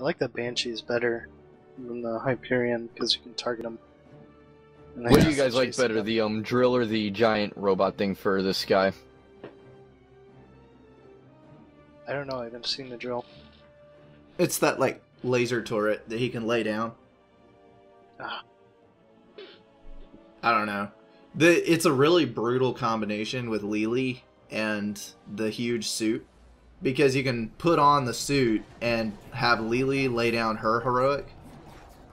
I like the Banshees better than the Hyperion because you can target them. And What do you guys like better, them. the um drill or the giant robot thing for this guy? I don't know. I haven't seen the drill. It's that like laser turret that he can lay down. Ah. I don't know. The it's a really brutal combination with Lily and the huge suit because you can put on the suit and have Lily lay down her heroic,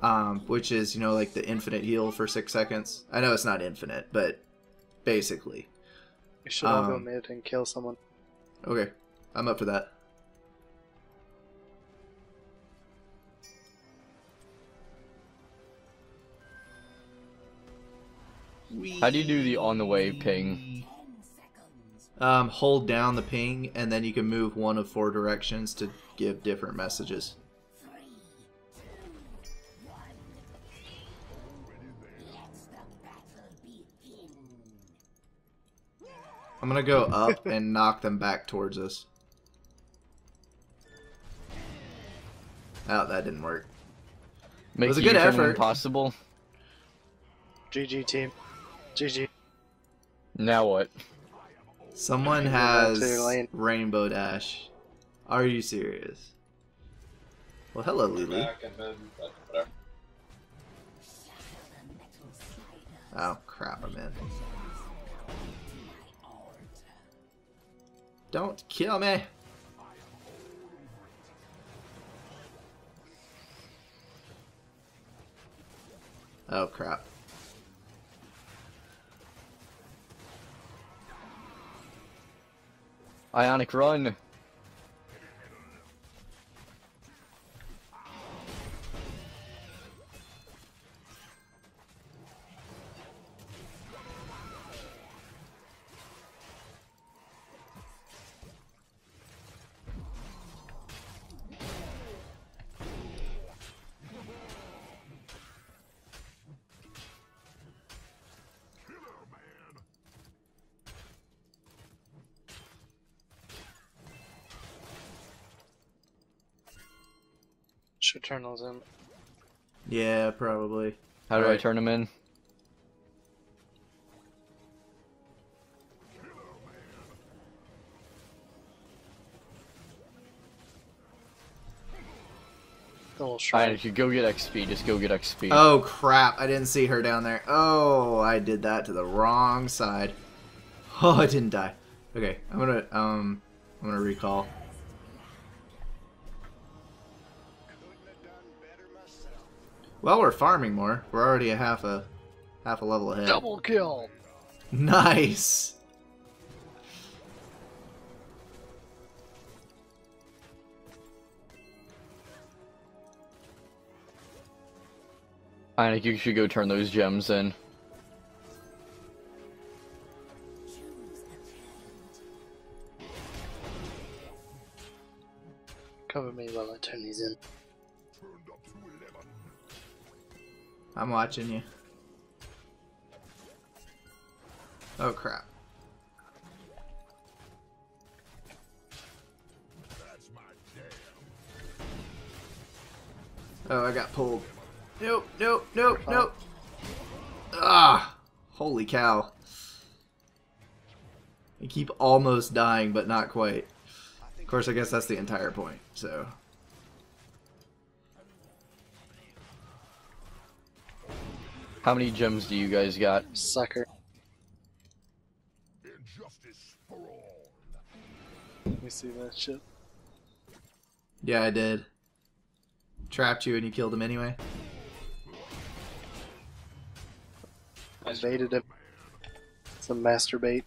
um, which is you know like the infinite heal for six seconds. I know it's not infinite, but basically. We should all go Um, mid and kill someone. Okay, I'm up for that. How do you do the on the way ping? Um, hold down the ping, and then you can move one of four directions to give different messages. I'm gonna go up and knock them back towards us. Oh, that didn't work. Make was a good effort. Impossible. GG team. GG. Now what? Someone has to your lane. Rainbow Dash. Are you serious? Well, hello, Lily. Back and then, but whatever. Oh crap, I'm in. Don't kill me. Oh crap. Ionic run. Should turn those in. Yeah, probably. How do I turn him in? The little I shrine. should go get XP. Just go get XP. Oh crap, I didn't see her down there. Oh, I did that to the wrong side. Oh, I didn't die. Okay, I'm gonna um I'm gonna recall. Well, we're farming more. We're already a half a half a level ahead. Double kill. Nice. Ionic, you should go turn those gems in. Cover me while I turn these in. I'm watching you. Oh crap. Oh, I got pulled. Nope, nope, nope, nope. Ah, holy cow. I keep almost dying, but not quite. Of course, I guess that's the entire point, so. How many gems do you guys got? Sucker. Let me see that shit. Yeah, I did. Trapped you and you killed him anyway? I baited him. It's a masturbate.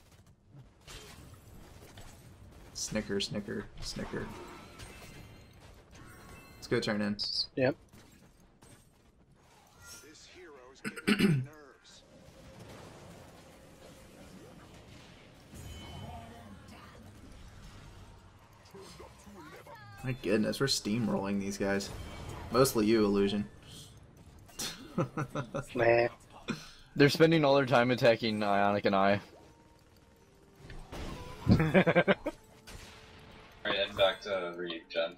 Snicker, snicker, snicker. Let's go turn in. Yep. This hero's getting on my goodness, we're steamrolling these guys. Mostly you, Illusion. Nah. They're spending all their time attacking Ionic and I. Alright, head back to regen.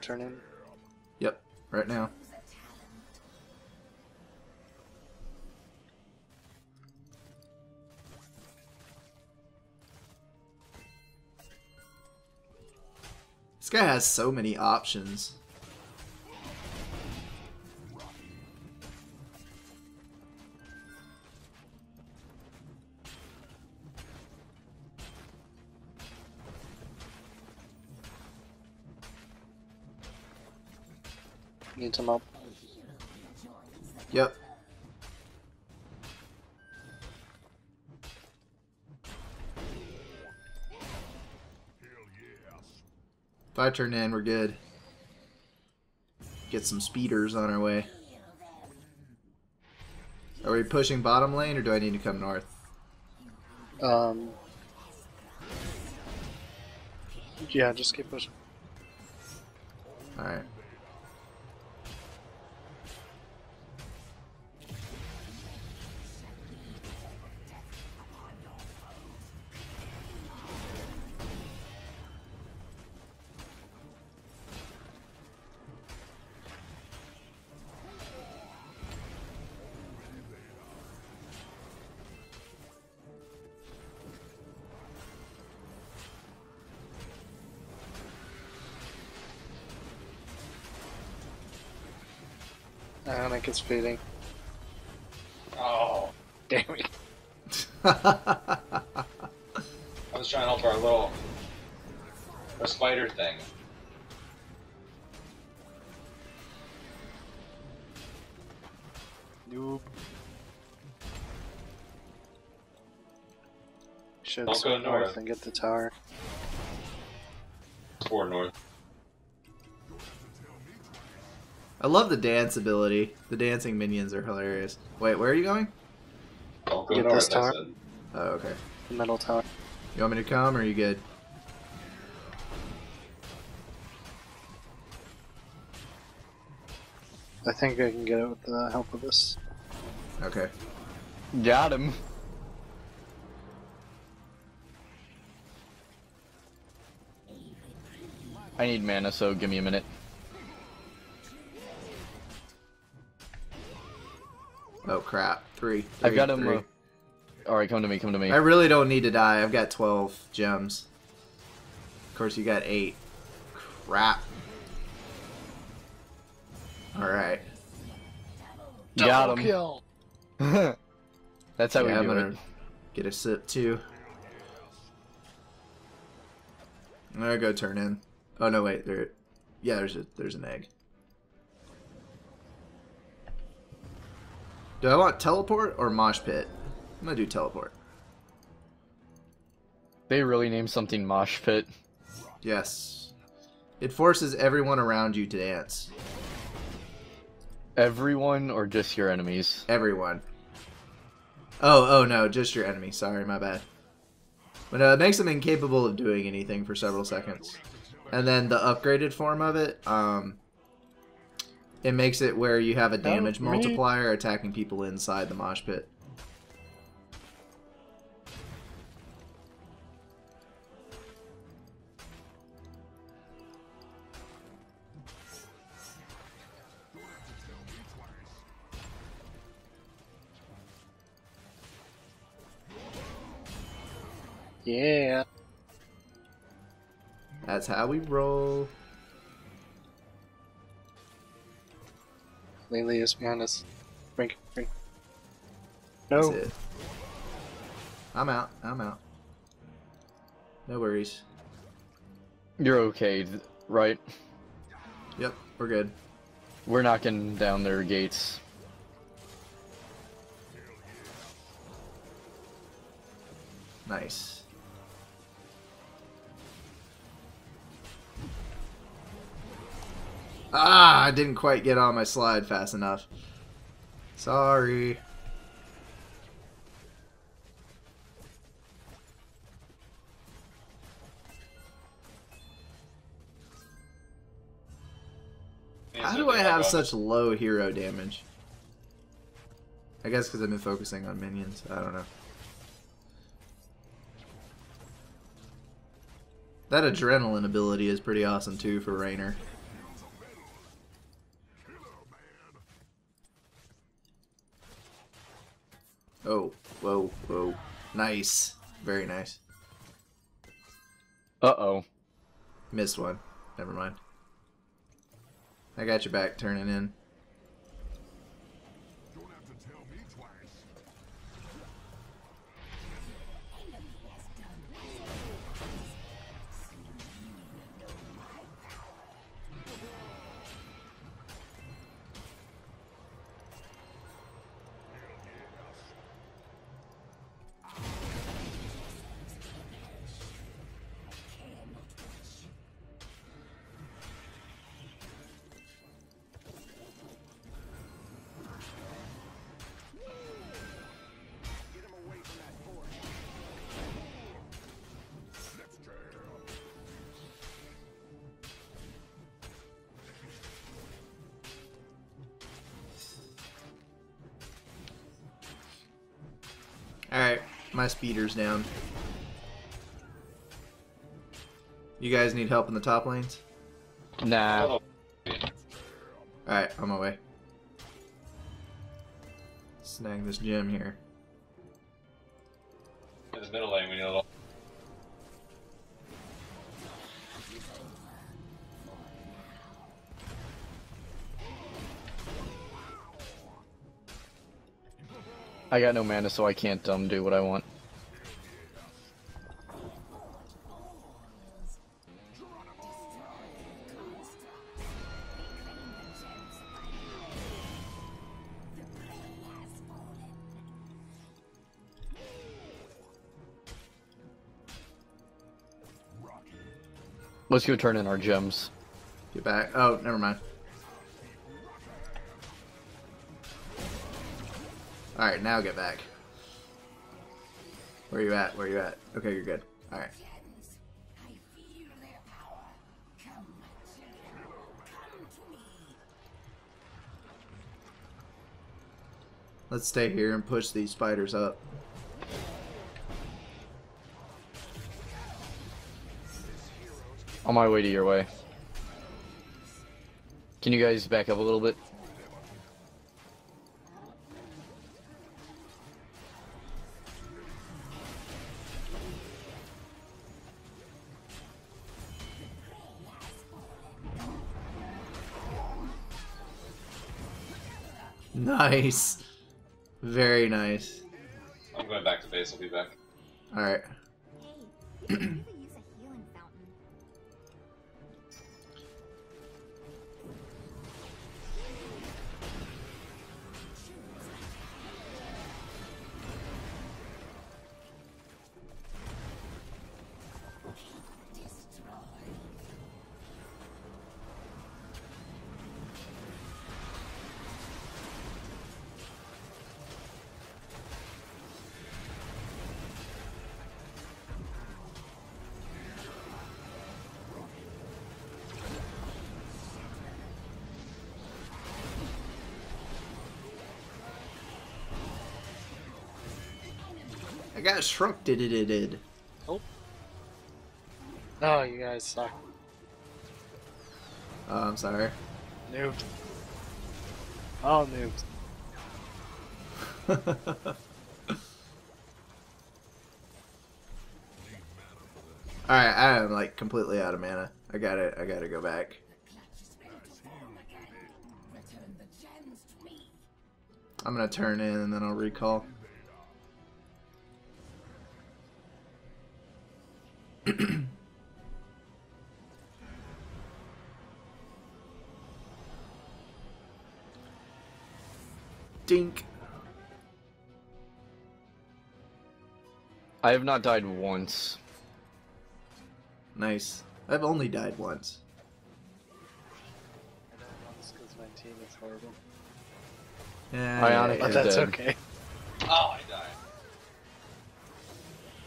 turn in. Yep, right now. Guy has so many options. Needs him up. Yep. If I turn in, we're good. Get some speeders on our way. Are we pushing bottom lane, or do I need to come north? Um. Yeah, just keep pushing. Alright. Ionic is fading. Oh, Damn it. I was trying to help our little our spider thing. Noob. Should go north north. and get the tower. Or north. I love the dance ability. The dancing minions are hilarious. Wait, where are you going? Don't go Get this tower. Oh, okay. The middle tower. You want me to come, or are you good? I think I can get it with the help of this. Okay. Got him. I need mana, so give me a minute. Oh crap. Three. I've Three, got him. Uh... Alright, come to me, come to me. I really don't need to die. I've got 12 gems. Of course, you got 8. Crap. Alright. Got Double him. kill. That's how Yeah, I'm we do gonna it. get a sip too. I'm gonna go turn in. Oh no, wait. There. Yeah, there's a there's an egg. Do I want teleport or mosh pit? I'm gonna do teleport. They really named something Mosh Pit. Yes. It forces everyone around you to dance. Everyone or just your enemies? Everyone. Oh, oh no, just your enemy. Sorry, my bad. But uh, it makes them incapable of doing anything for several seconds. And then the upgraded form of it, um, it makes it where you have a damage multiplier attacking people inside the mosh pit. Yeah. That's how we roll. Lily is behind us. Brink, brink. No. I'm out. I'm out. No worries. You're okay, right? Yep, we're good. We're knocking down their gates. Nice. Ah, I didn't quite get on my slide fast enough. Sorry. How do I have such low hero damage? I guess because I've been focusing on minions. I don't know. That adrenaline ability is pretty awesome too for Raynor. Oh, whoa, whoa. Nice. Very nice. Uh oh. Missed one. Never mind. I got your back turning in. Alright, my speeder's down. You guys need help in the top lanes? Nah. Oh, Alright, on my way. Snag this gem here. in the middle lane, we need a little. I got no mana, so I can't um do what I want. Let's go turn in our gems. Get back. Oh, never mind. Alright, now get back. Where you at? Where you at? Okay, you're good. Alright. Let's stay here and push these spiders up. On my way to your way. Can you guys back up a little bit? Nice. Very nice. I'm going back to base. I'll be back. Alright. Hey, I got shrunk did it did. No, oh, you guys suck. Oh, I'm sorry. Noobs. Oh, noobs. Alright, I am like completely out of mana. I got it. I gotta go back. I'm gonna turn in and then I'll recall. Dink. I have not died once. Nice. I've only died once. I don't know because my team is horrible. Yeah, Ionic yeah, But is yeah. that's dead. okay. Oh, I died.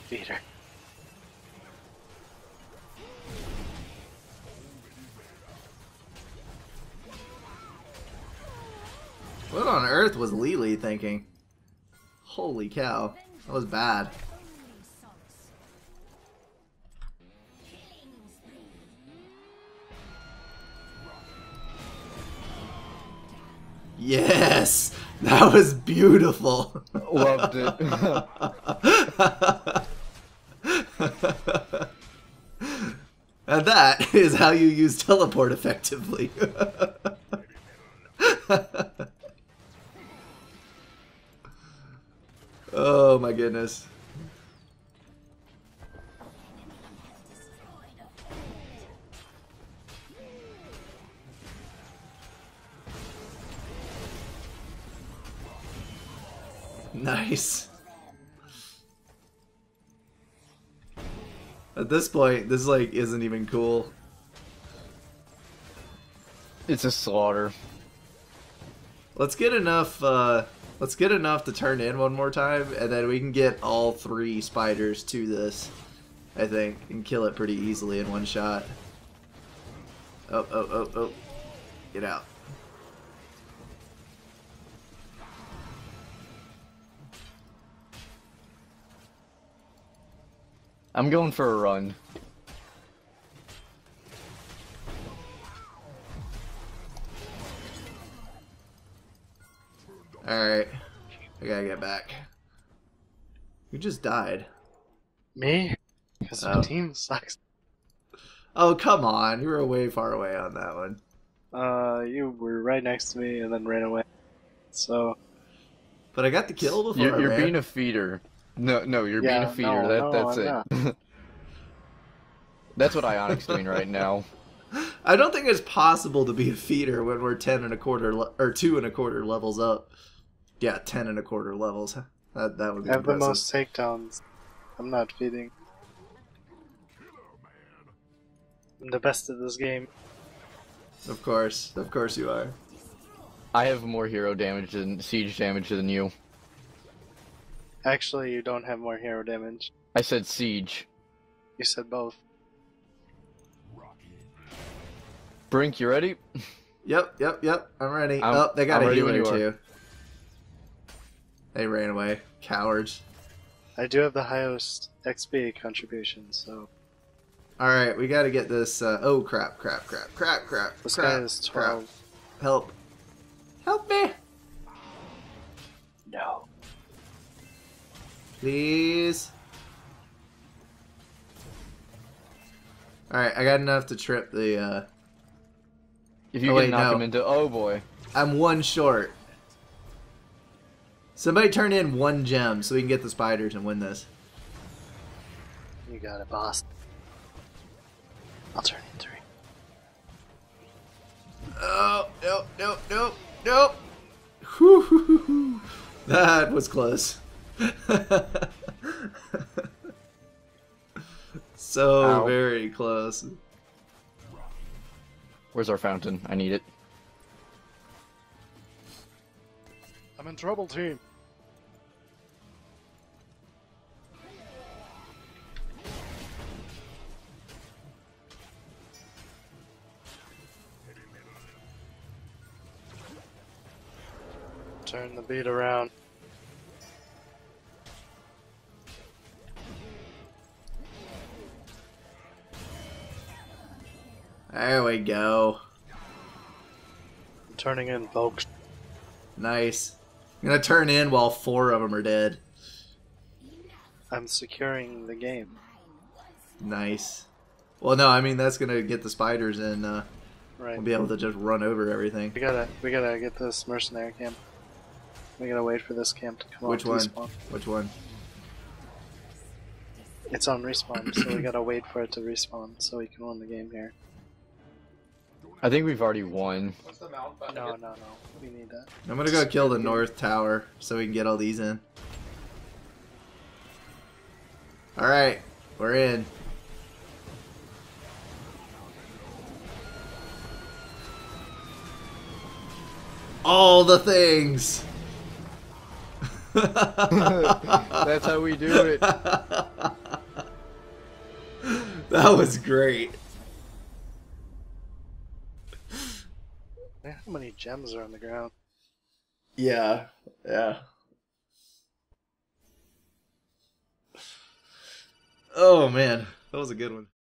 Peter. What on earth was Lily thinking? Holy cow. That was bad. Yes! That was beautiful. Loved it. and that is how you use teleport effectively. Nice. At this point, this like isn't even cool. it's a slaughter. Let's get enough. Uh, let's get enough to turn in one more time, and then we can get all three spiders to this. I think and kill it pretty easily in one shot. Oh oh oh oh! Get out. I'm going for a run. All right, I gotta get back. You just died. Me? Because Oh. my team sucks. Oh come on! You were way far away on that one. Uh, you were right next to me and then ran away. So But I got the kill before You're, you're ran. being a feeder. No, no, you're being a feeder. no, that, no, that's I'm it. that's what Ionic's doing right now. I don't think it's possible to be a feeder when we're ten and a quarter or two and a quarter levels up. Yeah, ten and a quarter levels. That that would be I have the most takedowns. I'm not feeding. I'm the best at this game. Of course, of course you are. I have more hero damage than siege damage than you. Actually, you don't have more hero damage. I said siege. You said both. Brink, you ready? Yep, yep, yep. I'm ready. I'm- oh, they got I'm a ready healer too. They ran away, cowards. I do have the highest XP contribution, so All right, we got to get this. Uh, oh crap, crap, crap, crap, crap. this crap, guy is crap. 12. Help! Help me, No. please. All right, I got enough to trip the. Uh, If you Oh, can wait, knock no. him into. Oh boy. I'm one short. Somebody turn in one gem so we can get the spiders and win this. You got it, boss. I'll turn in three. Oh, no, no, no, whew, whew, whew. That was close. so Ow. very close. Where's our fountain? I need it. I'm in trouble, team. Turn the beat around. There we go. I'm turning in, folks. Nice. Gonna turn in while four of them are dead. I'm securing the game. Nice. Well, no, I mean that's gonna get the spiders and uh, Right. we'll be able to just run over everything. We gotta, we gotta get this mercenary camp. We gotta wait for this camp to come Which one? respawn. Which one? It's on respawn, so we gotta wait for it to respawn so we can win the game here. I think we've already won. What's the mount button? No, no, no. We need that. I'm gonna go kill the north tower so we can get all these in. Alright, we're in. All the things! That's how we do it. that was great. Man, how many gems are on the ground? Yeah, yeah. Oh man, that was a good one.